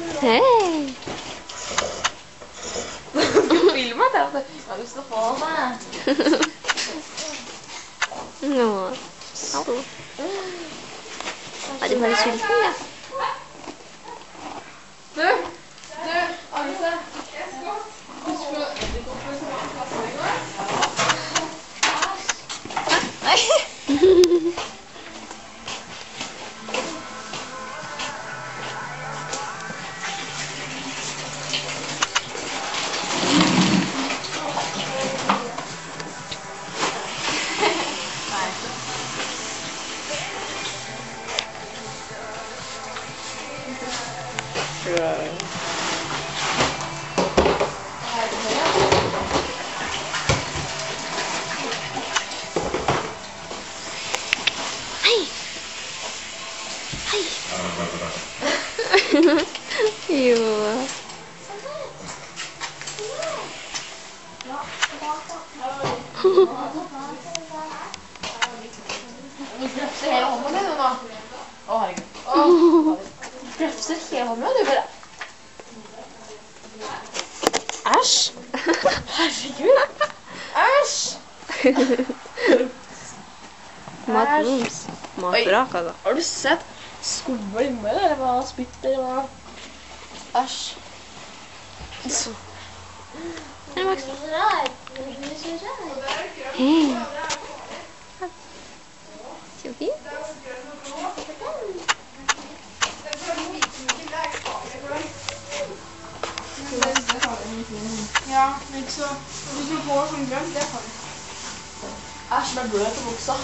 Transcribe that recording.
Hei! Film meg det ja, du skal få meg. Nå. Hallo. Er du bare sulten, ja? Du, du, Alice. Husk å Nei. Hei! Hei! jo. Du grefser hele hånda mi, du nå. Å, herregud. Grefser hele hånda du bare. Æsj. Herregud. Æsj. Matrums. Matbrak, altså. Har du sett skumle inni eller hva? Spytt eller hva? Æsj. Er det Max? Hei. Så fint. Ja, ikke så. Hvis du får sånn grønt, det kan du. Æsj, det er bløt i buksa.